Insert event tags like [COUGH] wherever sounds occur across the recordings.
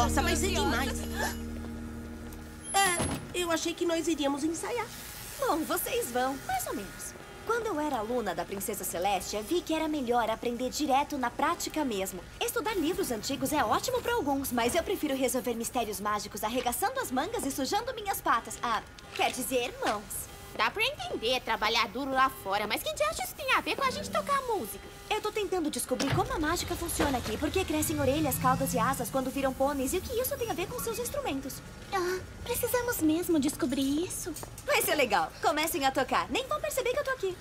Nossa, mas é demais. É, eu achei que nós iríamos ensaiar. Bom, vocês vão, mais ou menos. Quando eu era aluna da Princesa Celestia, vi que era melhor aprender direto na prática mesmo. Estudar livros antigos é ótimo para alguns, mas eu prefiro resolver mistérios mágicos arregaçando as mangas e sujando minhas patas. Ah, quer dizer, mãos. Dá pra entender trabalhar duro lá fora, mas que diacho isso tem a ver com a gente tocar música? Eu tô tentando descobrir como a mágica funciona aqui. Por que crescem orelhas, caudas e asas quando viram pôneis e o que isso tem a ver com seus instrumentos. Ah, precisamos mesmo descobrir isso. Vai ser legal. Comecem a tocar. Nem vão perceber que eu tô aqui.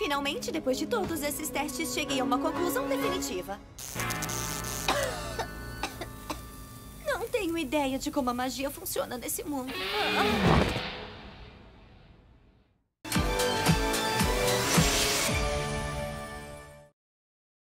Finalmente, depois de todos esses testes, cheguei a uma conclusão definitiva. [COUGHS] Não tenho ideia de como a magia funciona nesse mundo. Ah.